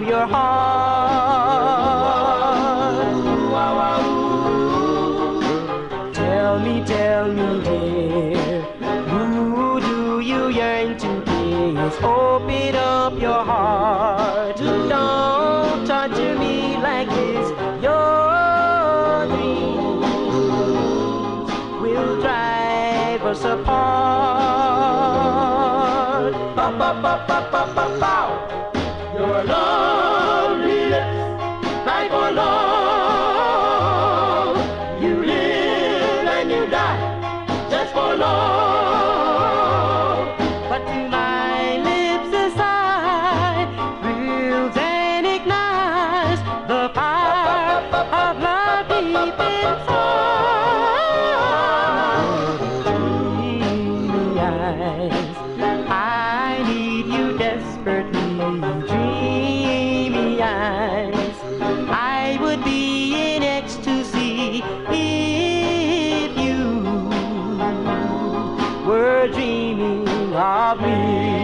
to your heart? Tell me, tell me, dear, who do you yearn to kiss? Open up your heart. Don't torture me like this. Your dreams will drive us apart. Ba, ba, ba, ba, ba, ba, bow. Your lovely lips, for love. You live and you die just for love. But to my lips and ignites the fire of love deep inside. Love me.